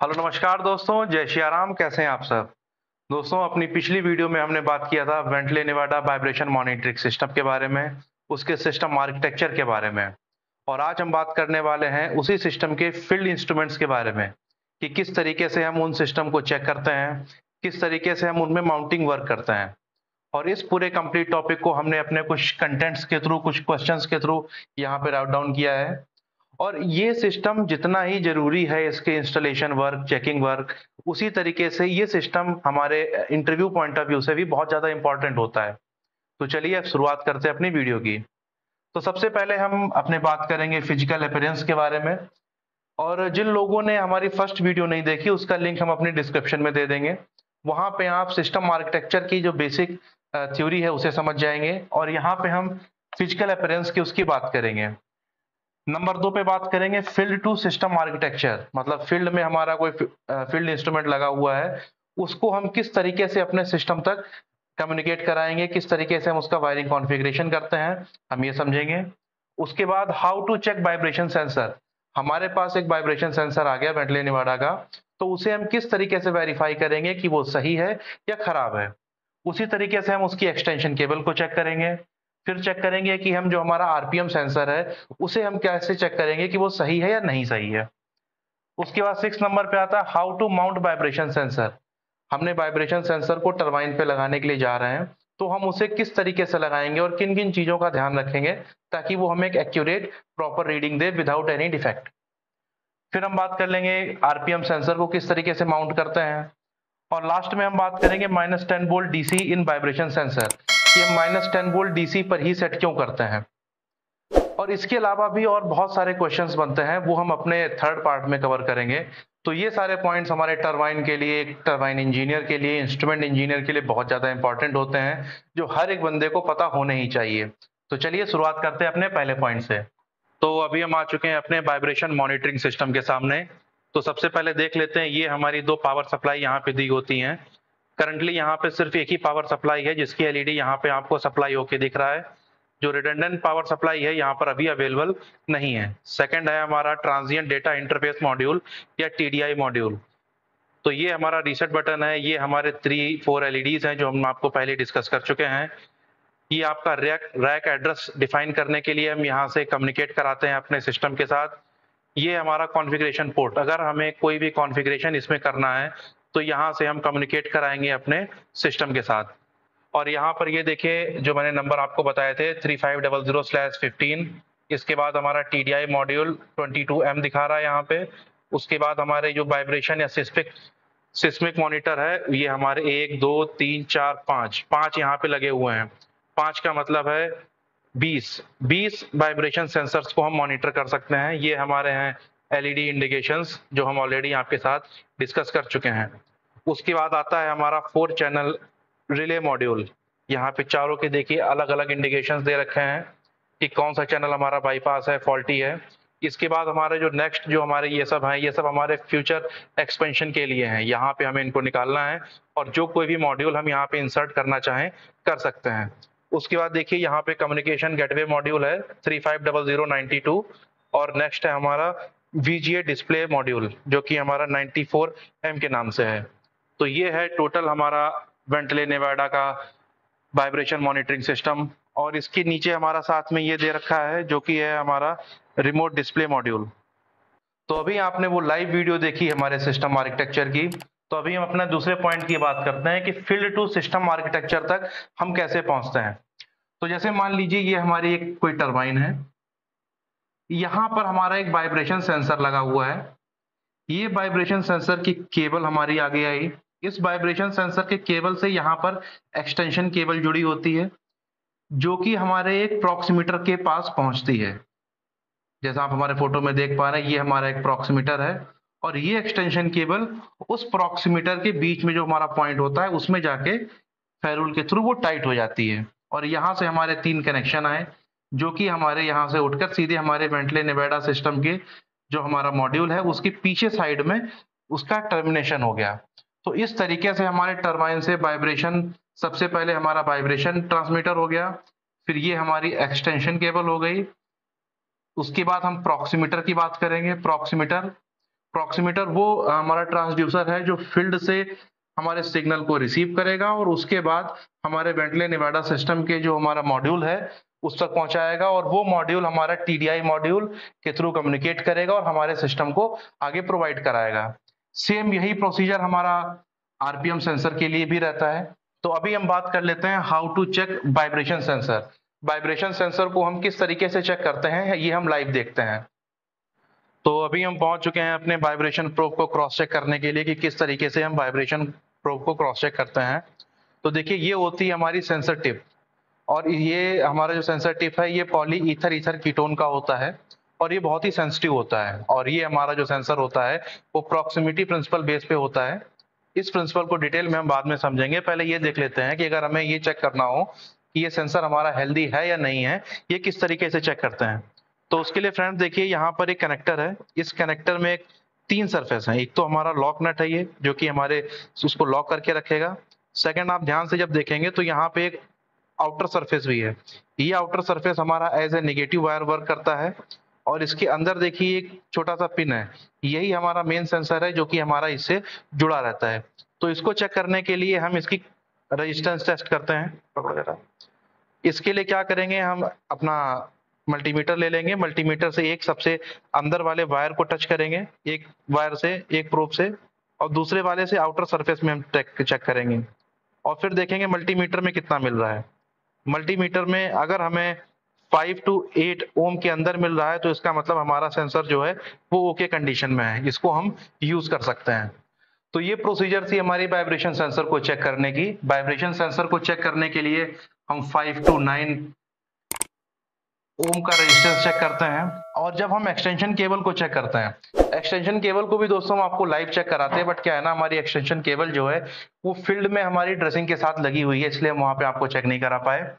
Hello, नमस्कार दोस्तों, जय श्री राम कैसे हैं आप सब? दोस्तों, अपनी पिछली वीडियो में हमने बात किया था वेंटले निवाडा वाइब्रेशन मॉनिटरिंग सिस्टम के बारे में, उसके सिस्टम आर्किटेक्चर के बारे में, और आज हम बात करने वाले हैं उसी सिस्टम के फ़ील्ड इंस्ट्रूमेंट्स के बारे में, कि किस तरीके से हम उन सिस्टम को चेक करते हैं, किस तरीके से हम उनमें माउंटिंग वर्क करते हैं, और इस पूरे कंप्लीट टॉपिक को हमने अपने कुछ कंटेंट्स के थ्रू, कुछ क्वेश्चंस के थ्रू यहाँ पे राउट डाउन किया है। और ये सिस्टम जितना ही ज़रूरी है इसके इंस्टॉलेशन वर्क चेकिंग वर्क उसी तरीके से ये सिस्टम हमारे इंटरव्यू पॉइंट ऑफ़ व्यू से भी बहुत ज़्यादा इंपॉर्टेंट होता है। तो चलिए अब शुरुआत करते हैं अपनी वीडियो की। तो सबसे पहले हम अपने बात करेंगे फ़िज़िकल अपेरेंस के बारे में। और जिन लोगों ने हमारी फ़र्स्ट वीडियो नहीं देखी, उसका लिंक हम अपनी डिस्क्रिप्शन में दे देंगे। वहाँ पे आप सिस्टम आर्किटेक्चर की जो बेसिक थ्योरी है, उसे समझ जाएँगे। और यहाँ पे हम फ़िज़िकल अपेरेंस की उसकी बात करेंगे। नंबर दो पे बात करेंगे फ़ील्ड टू सिस्टम आर्किटेक्चर। मतलब फ़ील्ड में हमारा कोई फ़ील्ड इंस्ट्रूमेंट लगा हुआ है, उसको हम किस तरीके से अपने सिस्टम तक कम्युनिकेट कराएँगे, किस तरीके से हम उसका वायरिंग कॉन्फ़िगरेशन करते हैं, हम ये समझेंगे। उसके बाद how to check vibration sensor. हमारे पास एक वाइब्रेशन सेंसर आ गया वेंटले निवाडा का तो उसे हम किस तरीके से वेरीफाई करेंगे कि वो सही है या खराब है? उसी तरीके से हम उसकी एक्सटेंशन केबल को चेक करेंगे। फिर चेक करेंगे कि हम जो हमारा आरपीएम सेंसर है, उसे हम कैसे चेक करेंगे कि वो सही है या नहीं सही है। उसके बाद सिक्स नंबर पे आता है how to mount vibration sensor हमने वाइब्रेशन सेंसर को टरबाइन पे लगाने के लिए जा रहे हैं तो हम उसे किस तरीके से लगाएँगे और किन किन चीज़ों का ध्यान रखेंगे ताकि वो हमें एक एक्यूरेट प्रॉपर रीडिंग दे विदाउट एनी डिफेक्ट फिर हम बात कर लेंगे आरपीएम सेंसर को किस तरीके से माउंट करते हैं। और लास्ट में हम बात करेंगे minus ten volt DC in vibration sensor कि हम माइनस टेन वोल्ट डीसी पर ही सेट क्यों करते हैं? और इसके अलावा भी और बहुत सारे क्वेश्चंस बनते हैं, वो हम अपने थर्ड पार्ट में कवर करेंगे। तो ये सारे पॉइंट्स हमारे टरबाइन के लिए टरबाइन इंजीनियर के लिए इंस्ट्रूमेंट इंजीनियर के लिए बहुत ज़्यादा इंपॉर्टेंट होते हैं, जो हर एक बंदे को पता होने ही चाहिए। तो चलिए, शुरुआत करते हैं अपने पहले पॉइंट से। तो अभी हम आ चुके हैं अपने वाइब्रेशन मॉनिटरिंग सिस्टम के सामने। तो सबसे पहले देख लेते हैं, ये हमारी दो पावर सप्लाई यहाँ पे दी होती हैं। करंटली यहाँ पे सिर्फ़ एक ही पावर सप्लाई है, जिसकी एलईडी यहाँ पे आपको सप्लाई होके दिख रहा है। जो रिडेंडेंट पावर सप्लाई है, यहाँ पर अभी अवेलेबल नहीं है। सेकंड है हमारा ट्रांजिएंट डेटा इंटरफेस मॉड्यूल या टीडीआई मॉड्यूल तो ये हमारा रीसेट बटन है, ये हमारे थ्री फोर एलईडीज हैं, जो हम आपको पहले डिस्कस कर चुके हैं। ये आपका रैक रैक एड्रेस डिफाइन करने के लिए हम यहाँ से कम्युनिकेट कराते हैं अपने सिस्टम के साथ। ये हमारा कॉन्फ़िगरेशन पोर्ट अगर हमें कोई भी कॉन्फ़िगरेशन इसमें करना है तो यहाँ से हम कम्युनिकेट कराएँगे अपने सिस्टम के साथ। और यहाँ पर ये देखिए, जो मैंने नंबर आपको बताए थे three five double zero slash fifteen इसके बाद हमारा T D I module twenty two M दिखा रहा है यहाँ पे। उसके बाद हमारे जो वाइब्रेशन या सिस्मिक सिस्मिक मॉनिटर है, ये हमारे एक, दो, तीन, चार, पाँच पाँच यहाँ पे लगे हुए हैं। पाँच का मतलब है बीस। बीस वाइब्रेशन सेंसर्स को हम मॉनिटर कर सकते हैं। ये हमारे हैं एलईडी इंडिकेशंस जो हम ऑलरेडी आपके साथ डिस्कस कर चुके हैं। उसके बाद आता है हमारा फोर चैनल रिले मॉड्यूल यहाँ पे चारों के देखिए अलग अलग इंडिकेशंस दे रखे हैं कि कौन सा चैनल हमारा बाईपास है फॉल्टी है। इसके बाद हमारे जो नेक्स्ट जो हमारे ये सब हैं, ये सब हमारे फ्यूचर एक्सपेंशन के लिए हैं। यहाँ पे हमें इनको निकालना है और जो कोई भी मॉड्यूल हम यहाँ पे इंसर्ट करना चाहें, कर सकते हैं। उसके बाद देखिए यहाँ पे कम्युनिकेशन गेटवे मॉड्यूल है three five double zero ninety two और नेक्स्ट है हमारा वीजीए डिस्प्ले मॉड्यूल जो कि हमारा 94 एम के नाम से है। तो ये है टोटल हमारा वेंटले नेवाडा का वाइब्रेशन मॉनिटरिंग सिस्टम और इसके नीचे हमारा साथ में ये दे रखा है, जो कि है हमारा रिमोट डिस्प्ले मॉड्यूल तो अभी आपने वो लाइव वीडियो देखी हमारे सिस्टम आर्किटेक्चर की। तो अभी हम अपना दूसरे पॉइंट की बात करते हैं कि फ़ील्ड टू सिस्टम आर्किटेक्चर तक हम कैसे पहुँचते हैं। तो जैसे मान लीजिए ये हमारी एक कोई टर्बाइन है। यहाँ पर हमारा एक वाइब्रेशन सेंसर लगा हुआ है। ये वाइब्रेशन सेंसर की केबल हमारी आगे आई। इस वाइब्रेशन सेंसर के केबल से यहाँ पर एक्सटेंशन केबल जुड़ी होती है, जो कि हमारे एक प्रॉक्सीमीटर के पास पहुँचती है। जैसा आप हमारे फ़ोटो में देख पा रहे हैं, ये हमारा एक प्रॉक्सीमीटर है, और ये एक्सटेंशन केबल उस प्रॉक्सीमीटर के बीच में जो हमारा पॉइंट होता है, उसमें जाके फेरूल के थ्रू वो टाइट हो जाती है। और यहाँ से हमारे तीन कनेक्शन आए, जो कि हमारे यहाँ से उठकर सीधे हमारे वेंटले नेवेडा सिस्टम के जो हमारा मॉड्यूल है, उसके पीछे साइड में उसका टर्मिनेशन हो गया। तो इस तरीके से हमारे टर्बाइन से वाइब्रेशन सबसे पहले हमारा वाइब्रेशन ट्रांसमीटर हो गया, फिर ये हमारी एक्सटेंशन केबल हो गई। उसके बाद हम प्रॉक्सीमीटर की बात करेंगे प्रॉक्सीमीटर प्रॉक्सीमीटर वो हमारा ट्रांसड्यूसर है जो फ़ील्ड से हमारे सिग्नल को रिसीव करेगा और उसके बाद हमारे वेंटले निवाडा सिस्टम के जो हमारा मॉड्यूल है, उस तक पहुंचाएगा और वो मॉड्यूल हमारा टीडीआई मॉड्यूल के थ्रू कम्युनिकेट करेगा और हमारे सिस्टम को आगे प्रोवाइड कराएगा। सेम यही प्रोसीजर हमारा आरपीएम सेंसर के लिए भी रहता है। तो अभी हम बात कर लेते हैं how to check vibration sensor vibration sensor को हम किस तरीके से चेक करते हैं, ये हम लाइव देखते हैं। तो अभी हम पहुँच चुके हैं अपने वाइब्रेशन प्रोब को क्रॉस चेक करने के लिए कि किस तरीके से हम वाइब्रेशन प्रोब को क्रॉस चेक करते हैं। तो देखिए, ये होती है हमारी सेंसर टिप और ये, हमारा जो सेंसर टिप है, ये पॉली ईथर ईथर कीटोन का होता है। और ये बहुत ही सेंसिटिव होता है। और ये हमारा जो सेंसर होता है, वो प्रॉक्सिमिटी प्रिंसिपल बेस पे होता है। इस प्रिंसिपल को डिटेल में हम बाद में समझेंगे। पहले ये देख लेते हैं कि अगर हमें ये चेक करना हो कि ये सेंसर हमारा हेल्दी है या नहीं है, ये किस तरीके से चेक करते हैं। तो उसके लिए फ्रेंड देखिए, यहाँ पर एक कनेक्टर है। इस कनेक्टर में तीन सरफेस है। एक तो हमारा लॉक नट है ये, जो कि हमारे उसको लॉक करके रखेगा। सेकंड आप ध्यान से जब देखेंगे तो यहाँ पे एक आउटर सरफेस भी है। ये आउटर सरफेस हमारा as a negative wire work करता है। और इसके अंदर देखिए, एक छोटा सा पिन है। यही हमारा मेन सेंसर है, जो कि हमारा इससे जुड़ा रहता है। तो इसको चेक करने के लिए हम इसकी रेजिस्टेंस टेस्ट करते हैं। इसके लिए क्या करेंगे, हम अपना मल्टीमीटर ले लेंगे। मल्टीमीटर से एक सबसे अंदर वाले वायर को टच करेंगे। एक वायर से, एक प्रोब से, और दूसरे वाले से आउटर सरफेस में हम चेक करेंगे। और फिर देखेंगे मल्टीमीटर में कितना मिल रहा है। मल्टीमीटर में अगर हमें फाइव टू एट ओम के अंदर मिल रहा है तो इसका मतलब हमारा सेंसर जो है, वो ओके कंडीशन में है। इसको हम यूज़ कर सकते हैं। तो ये प्रोसीजर थी हमारी वाइब्रेशन सेंसर को चेक करने की। वाइब्रेशन सेंसर को चेक करने के लिए हम फाइव टू नाइन ओम का रेजिस्टेंस चेक करते हैं। और जब हम एक्सटेंशन केबल को चेक करते हैं, एक्सटेंशन केबल को भी दोस्तों हम आपको लाइव चेक कराते हैं, बट क्या है ना, हमारी एक्सटेंशन केबल जो है, वो फ़ील्ड में हमारी ड्रेसिंग के साथ लगी हुई है, इसलिए हम वहाँ पे आपको चेक नहीं करा पाए।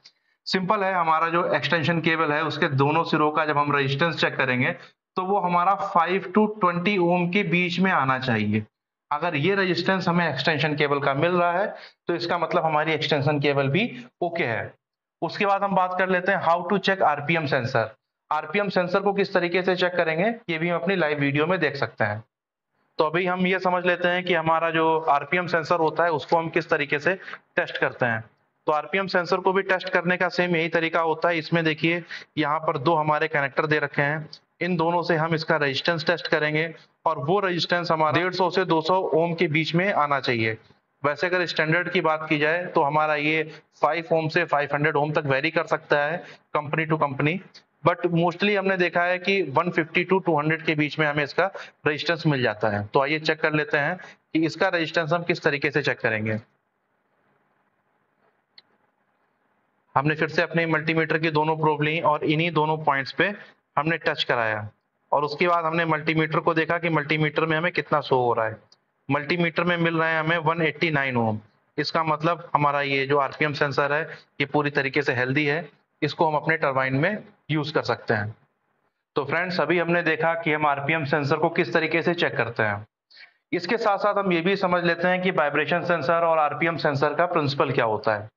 सिंपल है, हमारा जो एक्सटेंशन केबल है, उसके दोनों सिरों का जब हम रजिस्टेंस चेक करेंगे तो वो हमारा फाइव टू ट्वेंटी ओम के बीच में आना चाहिए। अगर ये रजिस्टेंस हमें एक्सटेंशन केबल का मिल रहा है तो इसका मतलब हमारी एक्सटेंशन केबल भी ओके है। उसके बाद हम बात कर लेते हैं how to check RPM sensor RPM sensor को किस तरीके से चेक करेंगे, ये भी हम अपनी लाइव वीडियो में देख सकते हैं। तो अभी हम ये समझ लेते हैं कि हमारा जो आरपीएम सेंसर होता है, उसको हम किस तरीके से टेस्ट करते हैं। तो आरपीएम सेंसर को भी टेस्ट करने का सेम यही तरीका होता है। इसमें देखिए, यहाँ पर दो हमारे कनेक्टर दे रखे हैं। इन दोनों से हम इसका रेजिस्टेंस टेस्ट करेंगे और वो रेजिस्टेंस हमारा डेढ़ सौ से 200 ओम के बीच में आना चाहिए। वैसे अगर स्टैंडर्ड की बात की जाए तो हमारा ये 5 ओम से 500 ओम तक वेरी कर सकता है company to company but mostly हमने देखा है कि 150 टू 200 के बीच में हमें इसका रेजिस्टेंस मिल जाता है। तो आइए चेक कर लेते हैं कि इसका रेजिस्टेंस हम किस तरीके से चेक करेंगे। हमने फिर से अपने मल्टीमीटर की दोनों प्रोब ली और इन्हीं दोनों पॉइंट्स पे हमने टच कराया। और उसके बाद हमने मल्टीमीटर को देखा कि मल्टीमीटर में हमें कितना शो हो रहा है। मल्टीमीटर में मिल रहा है हमें 189 ओम इसका मतलब हमारा ये जो आरपीएम सेंसर है, ये पूरी तरीके से हेल्दी है। इसको हम अपने टर्बाइन में यूज़ कर सकते हैं। तो फ्रेंड्स अभी हमने देखा कि हम आरपीएम सेंसर को किस तरीके से चेक करते हैं। इसके साथ साथ हम ये भी समझ लेते हैं कि वाइब्रेशन सेंसर और आरपीएम सेंसर का प्रिंसिपल क्या होता है।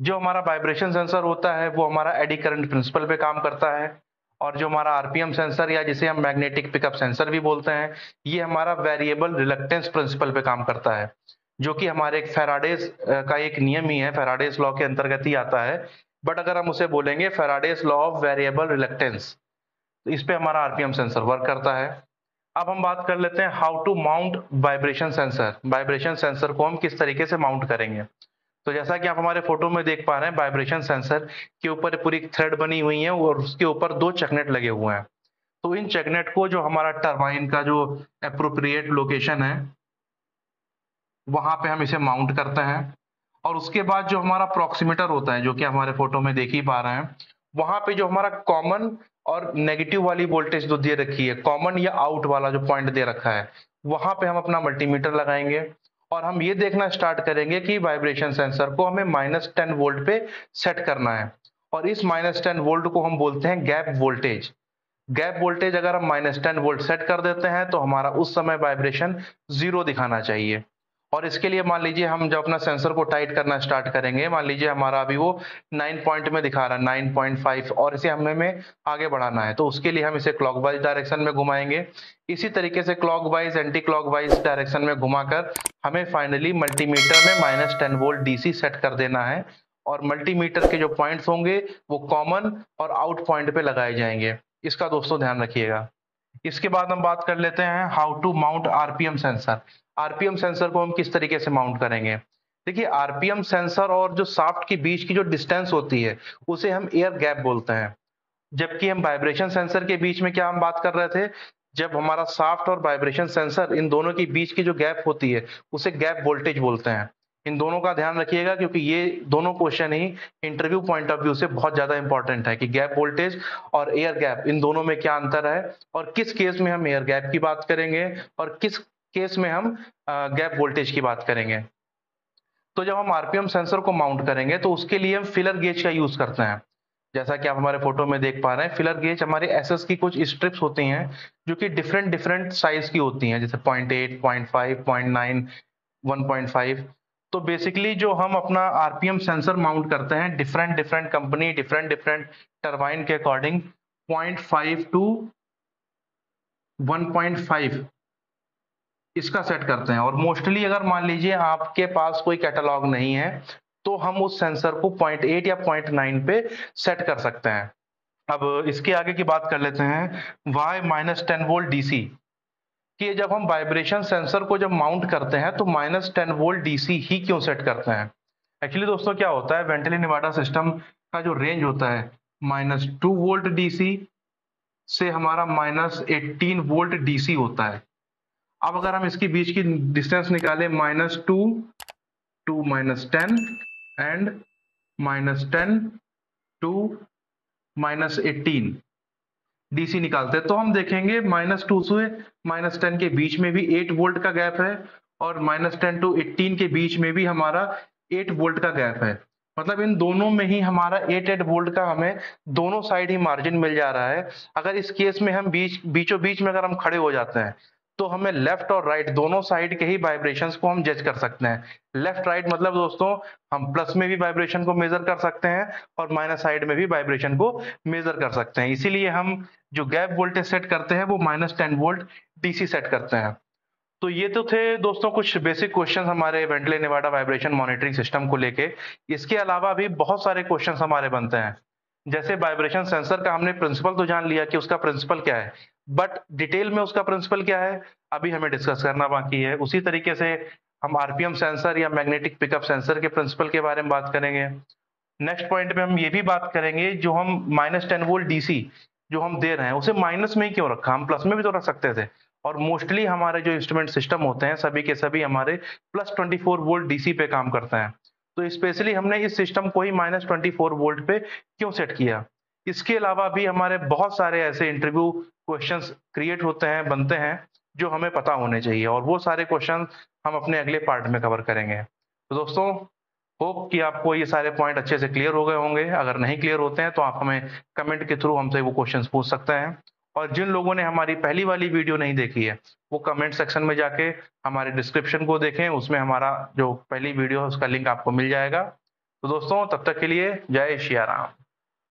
जो हमारा वाइब्रेशन सेंसर होता है, वो हमारा एडी करंट प्रिंसिपल पे काम करता है। और जो हमारा आरपीएम सेंसर या जिसे हम मैग्नेटिक पिकअप सेंसर भी बोलते हैं, ये हमारा वेरिएबल रिलेक्टेंस प्रिंसिपल पे काम करता है। जो कि हमारे एक फेराडेस का एक नियम ही है फेराडेस लॉ के अंतर्गत ही आता है। बट अगर हम उसे बोलेंगे Faraday's law of variable reluctance इस पर हमारा आरपीएम सेंसर वर्क करता है। अब हम बात कर लेते हैं how to mount vibration sensor vibration sensor को हम किस तरीके से माउंट करेंगे? तो जैसा कि आप हमारे फ़ोटो में देख पा रहे हैं वाइब्रेशन सेंसर के ऊपर पूरी थ्रेड बनी हुई है और उसके ऊपर दो चकनेट लगे हुए हैं। तो इन चकनेट को जो हमारा टर्बाइन का जो अप्रोप्रिएट लोकेशन है, वहाँ पे हम इसे माउंट करते हैं और उसके बाद जो हमारा प्रोक्सीमीटर होता है, जो कि हमारे फ़ोटो में देख ही पा रहे हैं, वहाँ पे जो हमारा कॉमन और नेगेटिव वाली वोल्टेज जो दे रखी है कॉमन या आउट वाला जो पॉइंट दे रखा है, वहाँ पे हम अपना मल्टीमीटर लगाएँगे। और हम ये देखना स्टार्ट करेंगे कि वाइब्रेशन सेंसर को हमें माइनस टेन वोल्ट पे सेट करना है। और इस माइनस टेन वोल्ट को हम बोलते हैं गैप वोल्टेज गैप वोल्टेज अगर हम माइनस टेन वोल्ट सेट कर देते हैं तो हमारा उस समय वाइब्रेशन ज़ीरो दिखाना चाहिए। और इसके लिए मान लीजिए हम जब अपना सेंसर को टाइट करना स्टार्ट करेंगे, मान लीजिए हमारा अभी वो 9 पॉइंट में दिखा रहा है 9.5 और इसे हमें में आगे बढ़ाना है। तो उसके लिए हम इसे क्लॉकवाइज डायरेक्शन में घुमाएँगे। इसी तरीके से क्लॉकवाइज एंटी क्लॉकवाइज डायरेक्शन में घुमाकर हमें फाइनली मल्टीमीटर में minus ten volt DC set कर देना है। और मल्टीमीटर के जो पॉइंट्स होंगे, वो कॉमन और आउट पॉइंट पे लगाए जाएँगे। इसका दोस्तों ध्यान रखिएगा। इसके बाद हम बात कर लेते हैं how to mount RPM sensor RPM sensor को हम किस तरीके से माउंट करेंगे? देखिए आरपीएम सेंसर और जो साफ्ट के बीच की जो डिस्टेंस होती है, उसे हम एयर गैप बोलते हैं. जबकि हम वाइब्रेशन सेंसर के बीच में क्या हम बात कर रहे थे? जब हमारा साफ्ट और वाइब्रेशन सेंसर इन दोनों के बीच की जो गैप होती है, उसे गैप वोल्टेज बोलते हैं. इन दोनों का ध्यान रखिएगा, क्योंकि ये दोनों क्वेश्चन ही इंटरव्यू पॉइंट ऑफ़ व्यू से बहुत ज़्यादा इंपॉर्टेंट है कि गैप वोल्टेज और एयर गैप इन दोनों में क्या अंतर है और किस केस में हम एयर गैप की बात करेंगे और किस केस में हम गैप वोल्टेज की बात करेंगे। तो जब हम आरपीएम सेंसर को माउंट करेंगे तो उसके लिए हम फिलर गेज का यूज़ करते हैं। जैसा कि आप हमारे फ़ोटो में देख पा रहे हैं फिलर गेज हमारे एसएस की कुछ स्ट्रिप्स होती हैं, जो कि डिफरेंट डिफरेंट साइज़ की होती हैं, जैसे point eight point five point nine one point five तो बेसिकली जो हम अपना आरपीएम सेंसर माउंट करते हैं different different company different different turbine के according point five to one point five इसका सेट करते हैं। और मोस्टली अगर मान लीजिए आपके पास कोई कैटलॉग नहीं है तो हम उस सेंसर को पॉइंट एट या पॉइंट नाइन पे सेट कर सकते हैं। अब इसके आगे की बात कर लेते हैं। Why minus ten volt DC कि जब हम वाइब्रेशन सेंसर को जब माउंट करते हैं तो माइनस टेन वोल्ट डीसी ही क्यों सेट करते हैं? एक्चुअली दोस्तों, क्या होता है? वेंटिली निवाडा सिस्टम का जो रेंज होता है माइनस टू वोल्ट डीसी से हमारा माइनस एटीन वोल्ट डीसी होता है। अब अगर हम इसके बीच की डिस्टेंस निकालें minus two to minus ten and minus ten to minus eighteen DC निकालते हैं। तो हम देखेंगे माइनस टू से माइनस टेन के बीच में भी एट वोल्ट का गैप है और माइनस टेन टू एटीन के बीच में भी हमारा एट वोल्ट का गैप है। मतलब इन दोनों में ही हमारा एट एट वोल्ट का हमें दोनों साइड ही मार्जिन मिल जा रहा है। अगर इस केस में हम बीच, बीचों बीच में अगर हम खड़े हो जाते हैं तो हमें लेफ़्ट और राइट right, दोनों साइड के ही वाइब्रेशन को हम जज कर सकते हैं। लेफ़्ट राइट right मतलब दोस्तों हम प्लस में भी वाइब्रेशन को मेजर कर सकते हैं और माइनस साइड में भी वाइब्रेशन को मेजर कर सकते हैं। इसीलिए हम जो गैप वोल्टेज सेट करते हैं वो minus ten volt DC set करते हैं। तो ये तो थे दोस्तों कुछ बेसिक क्वेश्चंस हमारे Bently Nevada vibration monitoring system को लेके। इसके अलावा भी बहुत सारे क्वेश्चंस हमारे बनते हैं। जैसे वाइब्रेशन सेंसर का हमने प्रिंसिपल तो जान लिया कि उसका प्रिंसिपल क्या है। बट डिटेल में उसका प्रिंसिपल क्या है? अभी हमें डिस्कस करना बाकी है। उसी तरीके से हम आरपीएम सेंसर या मैग्नेटिक पिकअप सेंसर के प्रिंसिपल के बारे में बात करेंगे। नेक्स्ट पॉइंट में हम ये भी बात करेंगे, जो हम माइनस टेन वोल्ट डीसी जो हम दे रहे हैं, उसे माइनस में ही क्यों रखा? हम प्लस में भी तो रख सकते थे। और मोस्टली हमारे जो इंस्ट्रूमेंट सिस्टम होते हैं, सभी के सभी हमारे plus twenty four volt DC पे काम करते हैं। तो स्पेशली हमने इस सिस्टम को ही माइनस ट्वेंटी फोर वोल्ट पे क्यों सेट किया? इसके अलावा भी हमारे बहुत सारे ऐसे इंटरव्यू क्वेश्चंस क्रिएट होते हैं, बनते हैं, जो हमें पता होने चाहिए। और वो सारे क्वेश्चन हम अपने अगले पार्ट में कवर करेंगे। तो दोस्तों होप कि आपको ये सारे पॉइंट अच्छे से क्लियर हो गए होंगे। अगर नहीं क्लियर होते हैं तो आप हमें कमेंट के थ्रू हमसे वो क्वेश्चन पूछ सकते हैं। और जिन लोगों ने हमारी पहली वाली वीडियो नहीं देखी है, वो कमेंट सेक्शन में जाके हमारे डिस्क्रिप्शन को देखें। उसमें हमारा जो पहली वीडियो है, उसका लिंक आपको मिल जाएगा। तो दोस्तों, तब तक के लिए जय श्री राम।